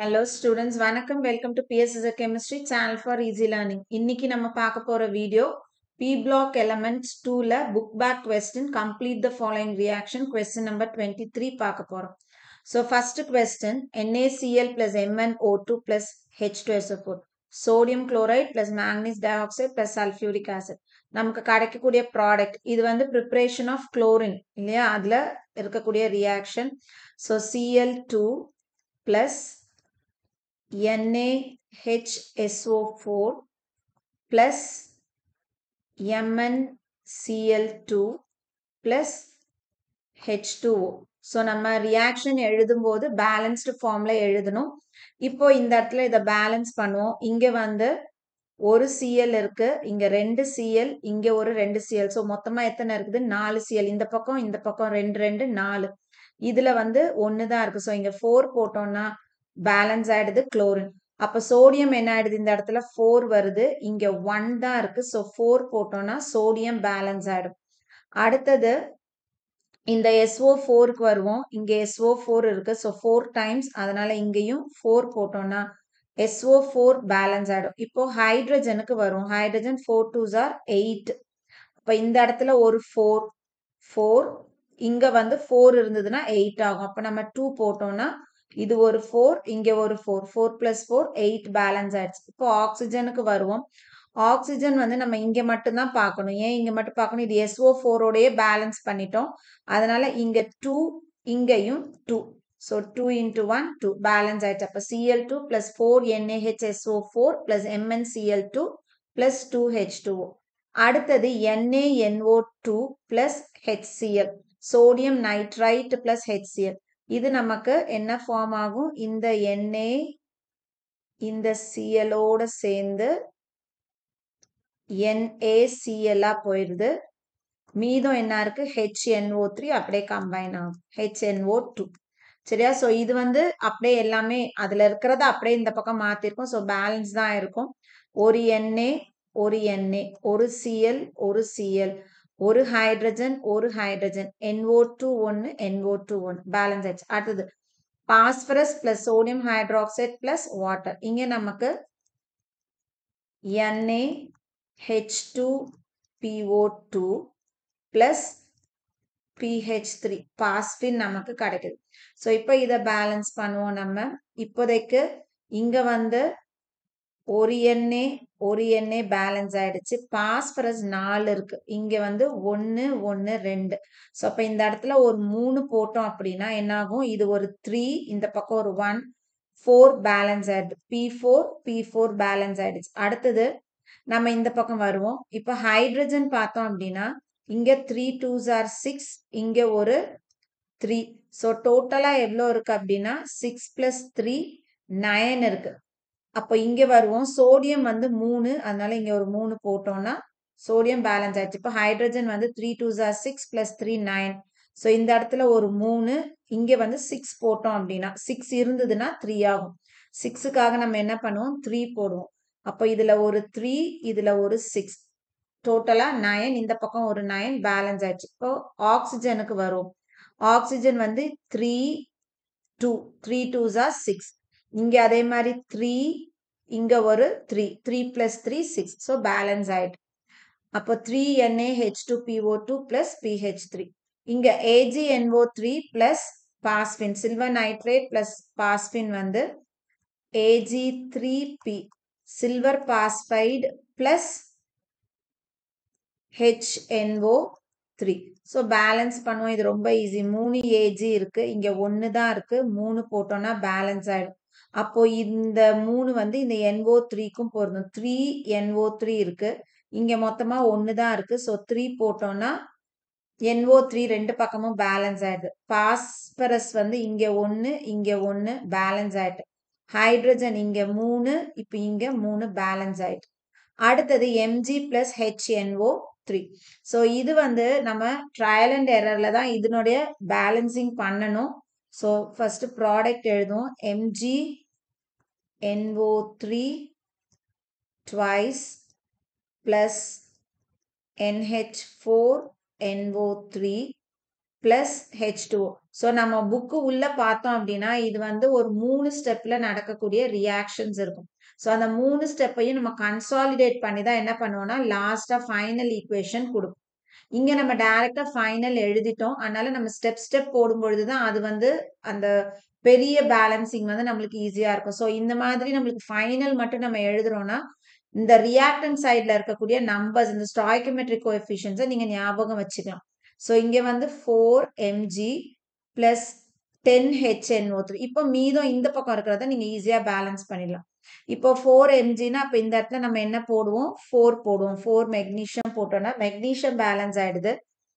Hello students வணக்கம். Welcome to BSS chemistry channel for easy learning இன்னைக்கு நம்ம பார்க்க போற வீடியோ பி பிளாக் எலமெண்ட்ஸ் டூல book back question complete the following reaction question number twenty three பார்க்க போறோம். So first question NaCl plus MnO two plus H two S four sodium chloride plus manganese di oxide plus sulphuric acid நமக்கு கிடைக்கக்கூடிய product இது வந்து preparation of chlorine இல்லையா? அதுல இருக்கக்கூடிய reaction so Cl two plus NaHSO4 plus MnCl2 plus H2O so நம்ம reaction எழுதும்போது balanced ஃபார்மில் எழுதணும். இப்போ இந்த இடத்துல இதை பேலன்ஸ் பண்ணுவோம். இங்கே வந்து ஒரு சிஎல் இருக்கு இங்க ரெண்டு சிஎல் இங்க ஒரு ரெண்டு சிஎல் ஸோ மொத்தமா எத்தனை இருக்குது? நாலு சிஎல் இந்த பக்கம் இந்த பக்கம் ரெண்டு ரெண்டு நாலு. இதுல வந்து ஒன்று தான் இருக்கு. ஸோ இங்க ஃபோர் போட்டோம்னா பேலன்ஸ் ஆயிடுது குளோரின் அப்ப சோடியம் என்ன ஆயிடுது? இந்த இடத்துல ஃபோர் வருது. இங்க ஒன் தான் இருக்கு. ஸோ ஃபோர் போட்டோம்னா சோடியம் பேலன்ஸ் ஆயிடும். அடுத்தது இந்த எஸ்ஓ ஃபோருக்கு வருவோம். இங்க எஸ்ஓ ஃபோர் இருக்கு. ஸோ ஃபோர் டைம்ஸ் அதனால இங்கேயும் ஃபோர் போட்டோம்னா எஸ்ஓ ஃபோர் பேலன்ஸ் ஆயிடும். இப்போ ஹைட்ரஜனுக்கு வரும் hydrogen four twos are eight இப்போ இந்த இடத்துல ஒரு ஃபோர் ஃபோர் இங்க வந்து ஃபோர் இருந்ததுன்னா எயிட் ஆகும். அப்போ நம்ம டூ போட்டோம்னா இது ஒரு ஃபோர் இங்கே ஒரு four four plus four eight balance ஆயிடுச்சு. இப்போ ஆக்சிஜனுக்கு வருவோம். ஆக்சிஜன் வந்து நம்ம இங்க மட்டும்தான் பார்க்கணும். ஏன் இங்கே மட்டும் பார்க்கணும்? இது எஸ்ஓ ஃபோரோடையே பேலன்ஸ் பண்ணிட்டோம். அதனால இங்கே டூ இங்கேயும் two so two into one two balance ஆயிடுச்சு. அப்போ Cl two plus four NaHSO four plus MnCl two plus two H two அடுத்தது NaNO two plus HCl sodium nitrite plus HCl இது நமக்கு என்ன ஃபார்ம் ஆகும்? இந்த எண்ணெய் இந்த சிஎலோட சேர்ந்து என்ஏசிஎல்லாக போயிடுது. மீதம் என்ன இருக்கு? ஹெச்என்ஓ த்ரீ அப்படியே கம்பைன் ஆகும். ஹெச்என்ஓ டூ சரியா? ஸோ இது வந்து அப்படியே எல்லாமே அதுல இருக்கிறத அப்படியே இந்த பக்கம் மாற்றிருக்கும் ஸோ பேலன்ஸ் தான் இருக்கும். ஒரு எண்ணெய் ஒரு எண்ணெய் ஒரு சிஎல் ஒரு சிஎல் ஒரு ஹைட்ரஜன் ஒரு ஹைட்ரஜன் என்ஓ டூ ஒன்று என்ஓ டூ ஒன் பேலன்ஸ் ஆயிடுச்சு. அடுத்தது phosphorus plus sodium hydroxide plus water இங்க நமக்கு Na H two PO two plus PH three phosphine நமக்கு கிடைக்குது. ஸோ இப்போ இதை பேலன்ஸ் பண்ணுவோம் நம்ம. இப்போதைக்கு இங்க வந்து ஒரு எண்ணே ஒரு எண்ணே பேலன்ஸ் ஆயிடுச்சு. பாஸ்பரஸ் நாலு இருக்கு. இங்க வந்து ஒன்னு ஒன்னு ரெண்டு. ஸோ அப்ப இந்த இடத்துல ஒரு மூணு போட்டோம் அப்படின்னா என்ன ஆகும் இது ஒரு த்ரீ இந்த பக்கம் ஒரு ஒன் ஃபோர் பேலன்ஸ் ஆயிடுது. P four P four balance ஆயிடுச்சு. அடுத்தது நம்ம இந்த பக்கம் வருவோம். இப்போ ஹைட்ரஜன் பார்த்தோம் அப்படின்னா இங்க த்ரீ டூ ஆர் சிக்ஸ் இங்க ஒரு த்ரீ ஸோ டோட்டலா எவ்வளோ இருக்கு அப்படின்னா சிக்ஸ் பிளஸ் த்ரீ நயன் இருக்கு. அப்போ இங்க வருவோம். சோடியம் வந்து மூணு. அதனால இங்க ஒரு மூணு போட்டோம்னா சோடியம் பேலன்ஸ் ஆயிடுச்சு. இப்போ ஹைட்ரஜன் வந்து three two are six plus three nine so இந்த இடத்துல ஒரு மூணு இங்க வந்து சிக்ஸ் போட்டோம் அப்படின்னா சிக்ஸ் இருந்ததுன்னா த்ரீ ஆகும். சிக்ஸுக்காக நம்ம என்ன பண்ணுவோம்? த்ரீ போடுவோம். அப்போ இதுல ஒரு த்ரீ இதுல ஒரு சிக்ஸ் டோட்டலா நயன் இந்த பக்கம் ஒரு நயன் பேலன்ஸ் ஆயிடுச்சு. இப்போ ஆக்சிஜனுக்கு வரும். ஆக்சிஜன் வந்து three two three two are six இங்கே அதே மாதிரி த்ரீ இங்கே ஒரு three three plus three six so balance ஆயிட்டு. அப்போ three Na H two PO two plus PH three இங்கே AgNO three plus phosphine silver nitrate plus phosphine வந்து Ag three P silver phosphide plus HNO three so balance பண்ணுவோம். இது ரொம்ப easy மூணு AG இருக்குது இங்கே ஒன்று தான் இருக்குது மூணு போட்டோன்னா பேலன்ஸ் ஆகிடும் அப்போ இந்த மூணு வந்து இந்த என்ஓ த்ரீக்கும் பொருந்தும் த்ரீ என்ஓ த்ரீ இருக்கு. இங்க மொத்தமா ஒன்று தான் இருக்கு. ஸோ த்ரீ போட்டோம்னா என்ஓ த்ரீ ரெண்டு பக்கமும் பேலன்ஸ் ஆயிடுது. பாஸ்பரஸ் வந்து இங்க ஒன்று இங்க ஒன்று பேலன்ஸ் ஆயிட்டு. ஹைட்ரஜன் இங்க மூணு இப்போ இங்க மூணு பேலன்ஸ் ஆயிட்டு. அடுத்தது Mg plus HNO three so இது வந்து நம்ம ட்ரையல் அண்ட் எரர்ல தான் இதனுடைய பேலன்சிங் பண்ணணும். ஸோ ஃபஸ்ட்டு ப்ராடக்ட் எழுதுவோம். Mg NO three twice plus NH four NO three plus H two so நம்ம புக்கு உள்ளே பார்த்தோம் அப்படின்னா இது வந்து ஒரு மூணு ஸ்டெப்பில் நடக்கக்கூடிய ரியாக்ஷன்ஸ் இருக்கும். ஸோ அந்த மூணு ஸ்டெப்பையும் நம்ம கன்சாலிடேட் பண்ணி தான் என்ன பண்ணுவோம்னா லாஸ்ட்டாக ஃபைனல் ஈக்குவேஷன் கொடுக்கும் இங்க நம்ம டைரக்டா ஃபைனல் எழுதிட்டோம். அதனால நம்ம ஸ்டெப் ஸ்டெப் போடும் பொழுதுதான் அது வந்து அந்த பெரிய பேலன்சிங் வந்து நம்மளுக்கு ஈஸியா இருக்கும். ஸோ இந்த மாதிரி நம்மளுக்கு ஃபைனல் மட்டும் நம்ம எழுதுறோம்னா இந்த ரியாக்டன் சைட்ல இருக்கக்கூடிய நம்பர்ஸ் இந்த ஸ்டாய்கமெட்ரிக் கோஎஃபிஷியன்ஸை நீங்க ஞாபகம் வச்சுக்கலாம். ஸோ இங்க வந்து four Mg plus ten HNO three இப்போ மீதம் இந்த பக்கம் இருக்கிறத நீங்க ஈஸியா பேலன்ஸ் பண்ணிடலாம். இப்போ ஃபோர் எம்ஜினா அப்போ இந்த இடத்துல நம்ம என்ன போடுவோம்? ஃபோர் போடுவோம். ஃபோர் மெக்னீஷியம் போட்டோம்னா மெக்னீஷியம் பேலன்ஸ் ஆயிடுது.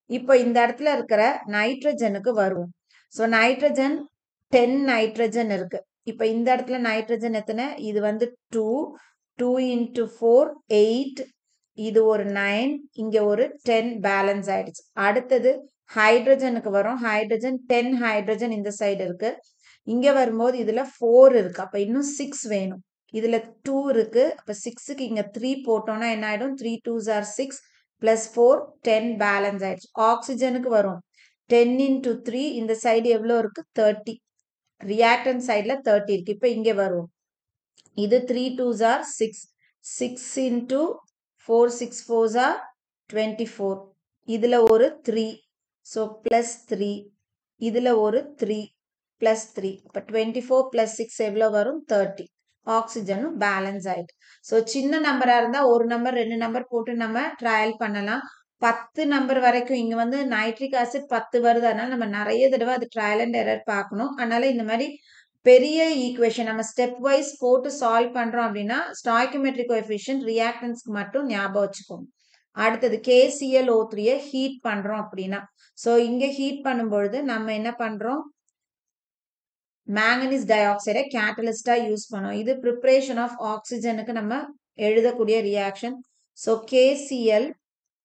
இப்போ இந்த இடத்துல இருக்கிற நைட்ரஜனுக்கு வருவோம். ஸோ நைட்ரஜன் டென் நைட்ரஜன் இருக்கு. இப்போ இந்த இடத்துல நைட்ரஜன் எத்தனை? இது வந்து two two into four eight இது ஒரு நைன் இங்க ஒரு டென் பேலன்ஸ் ஆயிடுச்சு. அடுத்தது ஹைட்ரஜனுக்கு வரும். ஹைட்ரஜன் டென் ஹைட்ரஜன் இந்த சைடு இருக்கு. இங்க வரும்போது இதுல ஃபோர் இருக்கு. அப்போ இன்னும் சிக்ஸ் வேணும். இதில் டூ இருக்குது அப்போ சிக்ஸுக்கு இங்கே த்ரீ போட்டோம்னா என்ன ஆகிடும் three twos are six plus four ten balance ஆகிடுச்சு ஆக்சிஜனுக்கு வரும். டென் இன்ட்டு த்ரீ இந்த சைடு எவ்வளோ இருக்குது தேர்ட்டி ரியாக்டன் சைடில் தேர்ட்டி இருக்குது இப்போ இங்கே வரும். இது three twos are six six into four six fours are twenty four இதில் ஒரு த்ரீ ஸோ ப்ளஸ் த்ரீ இதில் ஒரு த்ரீ ப்ளஸ் த்ரீ இப்போ டுவெண்ட்டி ஃபோர் ப்ளஸ் சிக்ஸ் எவ்வளோ வரும்? தேர்ட்டி ஆக்சிஜனும் பேலன்ஸ் ஆயிட்டு ஸோ சின்ன நம்பராக இருந்தால் ஒரு நம்பர் ரெண்டு நம்பர் போட்டு நம்ம ட்ரையல் பண்ணலாம். பத்து நம்பர் வரைக்கும் இங்கே வந்து நைட்ரிக் ஆசிட் பத்து வருது. அதனால நம்ம நிறைய தடவை அது ட்ரையல் அண்ட் எரர் பார்க்கணும். அதனால இந்த மாதிரி பெரிய ஈக்குவேஷன் நம்ம ஸ்டெப் வைஸ் போட்டு சால்வ் பண்றோம் அப்படின்னா ஸ்டாய்க்குமெட்ரிக் எஃபிஷியன் ரியாக்டன்ஸ்க்கு மட்டும் ஞாபகம் வச்சுக்கோங்க. அடுத்தது கேசிஎல் ஓ த்ரீயை ஹீட் பண்றோம் அப்படின்னா. ஸோ இங்க ஹீட் பண்ணும்பொழுது நம்ம என்ன பண்றோம்? மேங்கனீஸ் டை ஆக்சைடை கேட்டலிஸ்டாக யூஸ் பண்ணோம் இது ப்ரிப்பரேஷன் ஆஃப் ஆக்சிஜனுக்கு நம்ம எழுதக்கூடிய reaction so KCl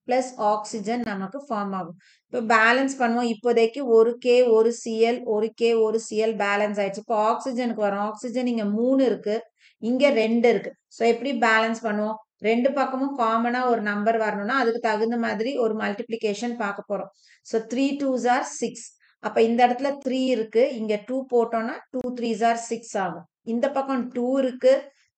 plus oxygen நமக்கு ஃபார்ம் ஆகும். இப்போ பேலன்ஸ் பண்ணுவோம். இப்போதைக்கு ஒரு கே ஒரு சிஎல் ஒரு கே ஒரு சிஎல் பேலன்ஸ் ஆயிடுச்சு. இப்போ ஆக்சிஜனுக்கு வரும் ஆக்சிஜன் இங்கே மூணு இருக்கு. இங்கே ரெண்டு இருக்கு. ஸோ எப்படி பேலன்ஸ் பண்ணுவோம்? ரெண்டு பக்கமும் காமனாக ஒரு நம்பர் வரணும்னா அதுக்கு தகுந்த மாதிரி ஒரு மல்டிப்ளிகேஷன் பார்க்க போகிறோம் so three twos are six அப்போ இந்த இடத்துல த்ரீ இருக்கு. இங்கே டூ போட்டோம்னா டூ த்ரீ ஜார் சிக்ஸ் ஆகும். இந்த பக்கம் டூ இருக்கு.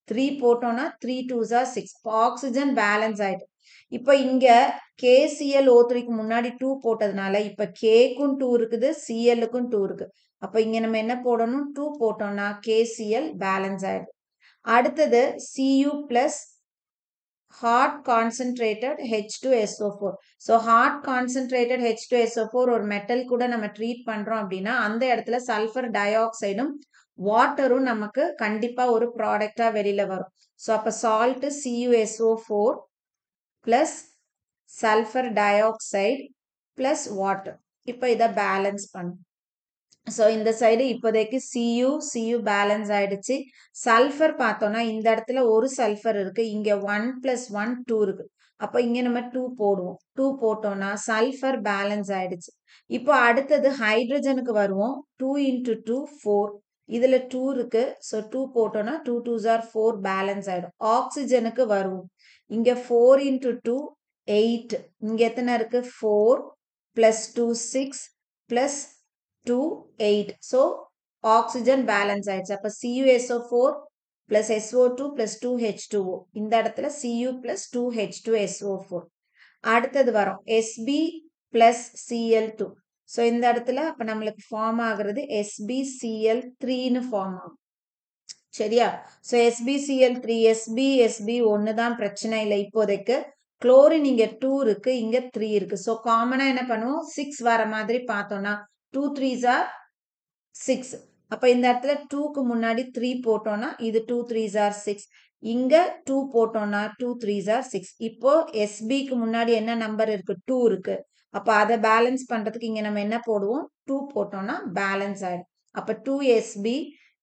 த்ரீ போட்டோம்னா three two are six oxygen balance ஆயிட்டு. இப்போ இங்கே கேசிஎல் ஓ த்ரீக்கு முன்னாடி டூ போட்டதுனால இப்போ கேக்கும் டூ இருக்குது சிஎல்லுக்கும் டூ இருக்கு. அப்போ இங்கே நம்ம என்ன போடணும்? டூ போட்டோம்னா கேசிஎல் பேலன்ஸ் ஆயிடுது அடுத்தது Cu plus hot concentrated H two SO four so hot concentrated H two SO four ஒரு மெட்டல் கூட நம்ம ட்ரீட் பண்ணுறோம் அப்படின்னா அந்த இடத்துல சல்ஃபர் டை ஆக்சைடும் வாட்டரும் நமக்கு கண்டிப்பாக ஒரு ப்ராடக்டாக வெளியில் வரும். ஸோ அப்போ salt CuSO four plus sulphur dioxide plus water இப்போ இதை பேலன்ஸ் பண்ணும் ஸோ இந்த சைடு இப்போதைக்கு சியு சியு பேலன்ஸ் ஆகிடுச்சு சல்ஃபர் பார்த்தோன்னா இந்த இடத்துல ஒரு சல்ஃபர் இருக்குது இங்கே ஒன் ப்ளஸ் ஒன் டூ இருக்கு. அப்போ இங்கே நம்ம டூ போடுவோம். டூ போட்டோம்னா சல்ஃபர் பேலன்ஸ் ஆகிடுச்சு இப்போ அடுத்தது ஹைட்ரஜனுக்கு வருவோம். டூ இன்ட்டு டூ ஃபோர் இதில் டூ இருக்குது ஸோ டூ போட்டோம்னா two two are four balance ஆகிடும் ஆக்சிஜனுக்கு வருவோம். இங்கே ஃபோர் இன்ட்டு டூ எயிட் இங்கே எத்தனை இருக்குது four plus two six plus two eight so oxygen balance ஆயிடுச்சு. அப்போ CuSO four plus SO two plus two H two O இந்த இடத்துல Cu plus two H two SO four அடுத்தது வரும். Sb plus Cl two so இந்த இடத்துல அப்போ நம்மளுக்கு ஃபார்ம் ஆகுறது எஸ்பிசிஎல் த்ரீன்னு ஃபார்ம் ஆகும். சரியா? So SbCl three Sb Sb ஒன்று தான் பிரச்சனை இல்லை இப்போதைக்கு. குளோரின் இங்க டூ இருக்கு இங்க த்ரீ இருக்கு. ஸோ காமனா என்ன பண்ணுவோம்? சிக்ஸ் வர மாதிரி பார்த்தோம்னா டூ த்ரீஸ் ஆர் சிக்ஸ் அப்போ இந்த இடத்துல டூக்கு முன்னாடி த்ரீ போட்டோம்னா இது டூ த்ரீஸ் ஆர் சிக்ஸ் இங்கே டூ போட்டோம்னா டூ த்ரீஸ் ஆர் சிக்ஸ் இப்போ எஸ்பிக்கு முன்னாடி என்ன நம்பர் இருக்கு? டூ இருக்கு. அப்போ அதை பேலன்ஸ் பண்ணுறதுக்கு இங்கே நம்ம என்ன போடுவோம்? டூ போட்டோம்னா பேலன்ஸ் ஆகிடும் அப்போ two Sb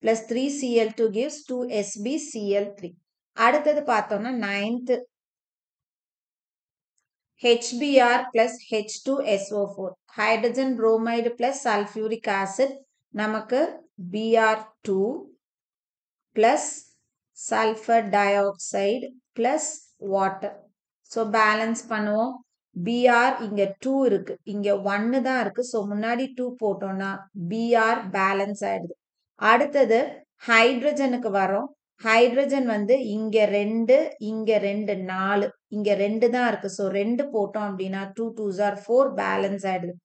plus three Cl two gives two Sb Cl three அடுத்தது பார்த்தோம்னா ninth HBr plus H2SO4 hydrogen bromide plus sulfuric acid நமக்கு Br2 plus sulfur dioxide plus water so balance பண்ணுவோம் Br இங்க 2 இருக்கு இங்க 1 தான் இருக்கு so முன்னாடி 2 போட்டோம்னா Br balance ஆயிடுது அடுத்தது ஹைட்ரஜனுக்கு வரோம் ஹைட்ரஜன் வந்து இங்கே ரெண்டு இங்கே ரெண்டு நாலு. இங்கே ரெண்டு தான் இருக்குது ஸோ ரெண்டு போட்டோம் அப்படின்னா two two are four balance ஆகிடுது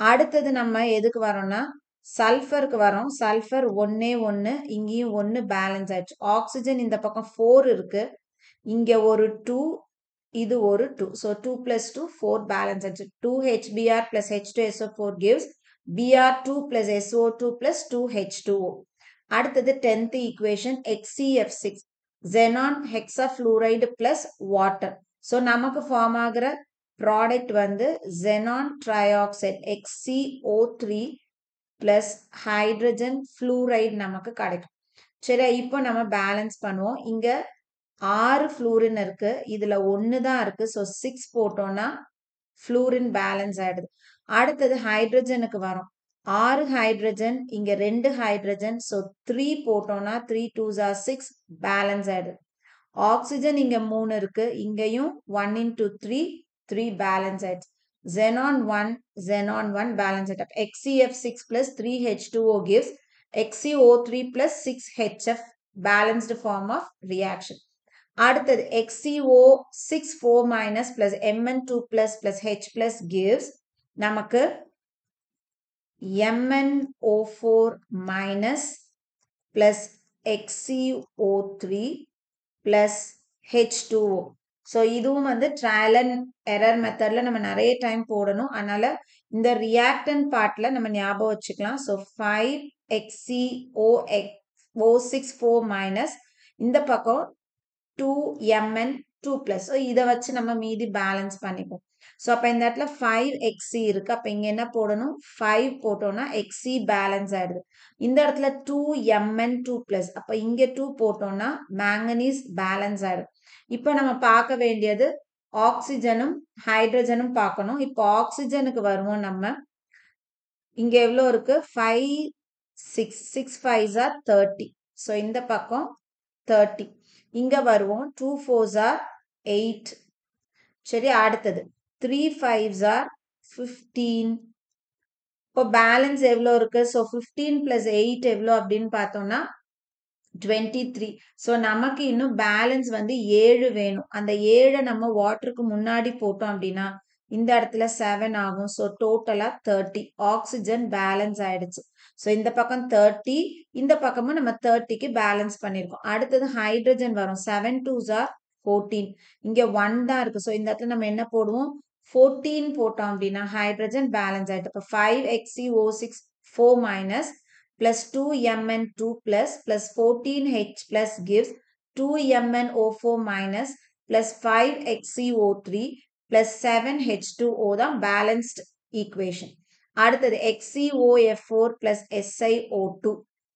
அடுத்தது நம்ம எதுக்கு வரோம்னா சல்ஃபருக்கு வரோம். சல்ஃபர் ஒன்னே ஒன்று இங்கேயும் ஒன்று பேலன்ஸ் ஆயிடுச்சு. ஆக்சிஜன் இந்த பக்கம் ஃபோர் இருக்குது இங்கே ஒரு டூ இது ஒரு two so two plus two four balance ஆச்சு two HBr plus H two SO four gives Br two plus SO two plus two H two அடுத்தது tenth equation XeF six xenon hexafluoride plus water so நமக்கு form ஆகிற product வந்து xenon trioxide XeO three plus hydrogen fluoride நமக்கு கிடைக்கும். சரி இப்போ நம்ம balance பண்ணுவோம். இங்கே ஆறு ஃப்ளூரின் இருக்கு. இதில் ஒன்று தான் இருக்கு. ஸோ சிக்ஸ் போட்டோம்னா ஃப்ளூரின் பேலன்ஸ் ஆகிடுது அடுத்தது ஹைட்ரஜனுக்கு வரும். ஆறு ஹைட்ரஜன் இங்க ரெண்டு ஹைட்ரஜன் ஸோ த்ரீ போட்டோம்னா three two are six balance ஆயிடுது ஆக்சிஜன் இங்க மூணு இருக்கு இங்கேயும் one into three three balance ஆயிடுச்சு xenon 1 xenon 1 balance it up xcf6 plus 3h2o gives xco3 plus 6hf balanced form of reaction அடுத்தது XCO6 4 minus plus MN2 plus plus H plus gives நமக்கு MnO4 minus plus XCO3 plus H2O so இதுவும் வந்து trial and error மெத்தடில் நம்ம நிறைய time போடணும். அதனால் இந்த ரியாக்டன் பார்ட்டில் நம்ம ஞாபகம் வச்சுக்கலாம். So five Xe O Xe O six four minus இந்த பக்கம் two Mn two plus so இதை வச்சு நம்ம மீதி பேலன்ஸ் பண்ணிப்போம். ஸோ அப்போ இந்த இடத்துல ஃபைவ் எக்ஸி இருக்குது அப்போ இங்கே என்ன போடணும்? ஃபைவ் போட்டோம்னா எக்ஸி பேலன்ஸ் ஆயிடுது. இந்த இடத்துல டூ எம்என் டூ ப்ளஸ் அப்போ இங்கே டூ போட்டோம்னா மேங்கனீஸ் பேலன்ஸ் ஆயிடும். இப்போ நம்ம பார்க்க வேண்டியது ஆக்சிஜனும் ஹைட்ரஜனும் பார்க்கணும். இப்போ ஆக்சிஜனுக்கு வருவோம் நம்ம. இங்கே எவ்வளோ இருக்குது five six six five are thirty so இந்த பக்கம் தேர்ட்டி இங்கே வருவோம். Two fours are eight. சரி அடுத்தது. த்ரீ ஃபைவ்ஸ் ஆர் ஃபிஃப்டீன் இப்போ பேலன்ஸ் எவ்வளோ இருக்குது ஸோ ஃபிஃப்டீன் ப்ளஸ் எயிட் எவ்வளோ அப்படின்னு பார்த்தோம்னா டுவெண்ட்டி த்ரீ ஸோ நமக்கு இன்னும் பேலன்ஸ் வந்து ஏழு வேணும். அந்த ஏழை நம்ம வாட்டருக்கு முன்னாடி போட்டோம் அப்படின்னா இந்த இடத்துல செவன் ஆகும். ஸோ டோட்டலாக தேர்ட்டி ஆக்சிஜன் பேலன்ஸ் ஆயிடுச்சு. ஸோ இந்த பக்கம் தேர்ட்டி இந்த பக்கமும் நம்ம தேர்ட்டிக்கு பேலன்ஸ் பண்ணியிருக்கோம். அடுத்தது ஹைட்ரஜன் வரும். செவன் டூஸ் ஆர் ஃபோர்டீன் இங்கே ஒன் தான் இருக்குது ஸோ இந்த இடத்துல நம்ம என்ன போடுவோம்? ஃபோர்டீன் போட்டோம் அப்படின்னா ஹைட்ரஜன் பேலன்ஸ் ஆகிட்டு இப்போ five Xe O six four minus plus two Mn two plus plus fourteen H plus gives two Mn O four minus plus five Xe O three plus seven H two O தான் balanced equation அடுத்தது XeOF four plus Si O two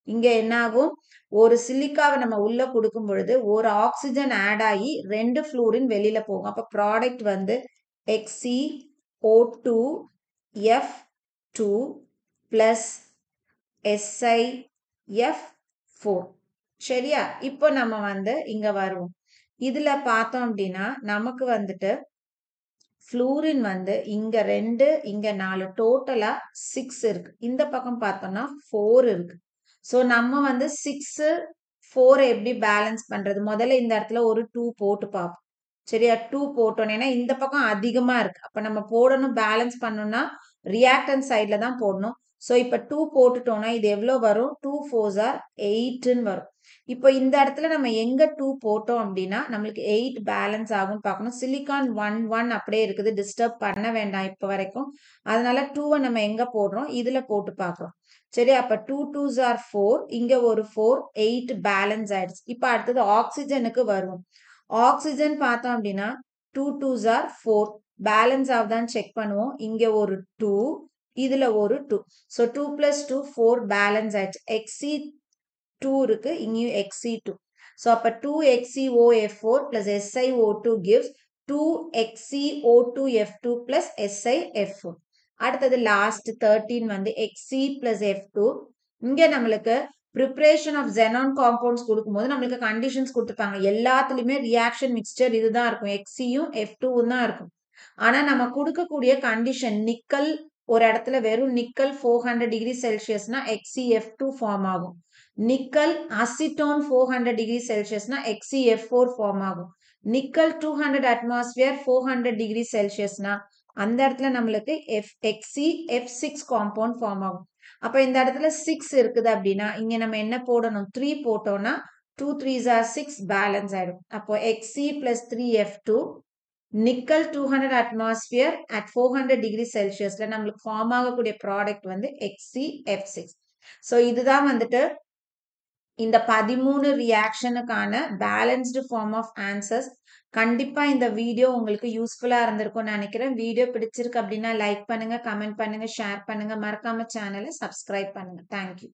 இங்க என்ன ஆகும் ஒரு சிலிக்காவை நம்ம உள்ள கொடுக்கும் பொழுது ஒரு ஆக்சிஜன் ஆட் ஆகி ரெண்டு ஃப்ளூரின் வெளியில போகும். அப்ப ப்ராடக்ட் வந்து XCO2 F2 plus SIF four சரியா? இப்போ நம்ம வந்து இங்க வருவோம். இதுல பார்த்தோம் அப்படின்னா நமக்கு வந்துட்டு ஃப்ளூரின் வந்து இங்க ரெண்டு இங்க நாலு டோட்டலா சிக்ஸ் இருக்கு. இந்த பக்கம் பார்த்தோம்னா ஃபோர் இருக்கு. ஸோ நம்ம வந்து சிக்ஸு ஃபோர் எப்படி பேலன்ஸ் பண்ணுறது முதல்ல இந்த இடத்துல ஒரு டூ போட்டு பார்ப்போம். சரியா? டூ போட்டோம் ஏன்னா இந்த பக்கம் அதிகமாக இருக்குது அப்போ நம்ம போடணும் பேலன்ஸ் பண்ணணும்னா ரியாக்டன் சைடில் தான் போடணும். ஸோ இப்போ டூ போட்டுட்டோம்னா இது எவ்வளோ வரும்? டூ ஃபோர்ஸ் ஆர் எயிட்டுன்னு வரும். இப்போ இந்த இடத்துல நம்ம எங்கே டூ போட்டோம் அப்படின்னா நம்மளுக்கு எயிட் பேலன்ஸ் ஆகும் பார்க்கணும். சிலிக்கான் ஒன் ஒன் அப்படியே இருக்குது. டிஸ்டர்ப் பண்ண வேண்டாம் இப்போ வரைக்கும். அதனால டூவை நம்ம எங்கே போடுறோம்? இதில் போட்டு பார்க்குறோம். சரி அப்ப டூ டூஸ் ஆர் ஃபோர் இங்க ஒரு ஃபோர் எயிட் பேலன்ஸ் ஆயிடுச்சு. இப்போ அடுத்தது ஆக்சிஜனுக்கு வருவோம். ஆக்சிஜன் பார்த்தோம் அப்படின்னா two twos are four balance ஆகுதான்னு செக் பண்ணுவோம். இங்க ஒரு டூ இதுல ஒரு two so two plus two four balance ஆயிடுச்சு. எக்ஸி டூ இருக்கு. இங்கேயும் எக்ஸி டூ ஸோ அப்போ two Xe O F four plus Si O two gives two Xe O two F two plus Si F four அடுத்தது last thirteen வந்து XE plus F two இங்கே நம்மளுக்கு preparation of xenon compounds கொடுக்கும்போது நம்மளுக்கு conditions கொடுத்துருப்பாங்க எல்லாத்துலயுமே reaction mixer இதுதான் இருக்கும். எக்ஸியும் எஃப் டூவும் தான் இருக்கும். ஆனா நம்ம கொடுக்கக்கூடிய கண்டிஷன் நிக்கல் ஒரு இடத்துல வெறும் நிக்கல் ஃபோர் ஹண்ட்ரட் டிகிரி செல்சியஸ்னா எக்ஸிஎஃப் டூ ஃபார்ம் ஆகும். Nickel acetone four hundred degree செல்சியஸ்னா XeF four form ஆகும். Nickel two hundred atmosphere four hundred degree செல்சியஸ்னா அந்த இடத்துல நம்மளுக்கு F Xe F six compound form ஆகும். அப்போ இந்த இடத்துல சிக்ஸ் இருக்குது அப்படின்னா இங்க நம்ம என்ன போடணும்? த்ரீ போட்டோம்னா two threes are six balance ஆயிடும். அப்போ Xe plus three F two nickel two hundred atmosphere at four hundred degree செல்சியஸ்ல நம்மளுக்கு ஃபார்ம் ஆகக்கூடிய ப்ராடக்ட் வந்து எக்ஸி எஃப் சிக்ஸ் ஸோ இதுதான் வந்துட்டு இந்த பதிமூணு ரியாக்ஷனுக்கான பேலன்ஸ்டு ஃபார்ம் ஆஃப் ஆன்சர்ஸ் கண்டிப்பா இந்த வீடியோ உங்களுக்கு யூஸ்ஃபுல்லா இருந்திருக்கும்னு நினைக்கிறேன். வீடியோ பிடிச்சிருக்கு அப்படின்னா லைக் பண்ணுங்க கமெண்ட் பண்ணுங்க ஷேர் பண்ணுங்க. மறக்காம சேனலை சப்ஸ்கிரைப் பண்ணுங்க. தேங்க்யூ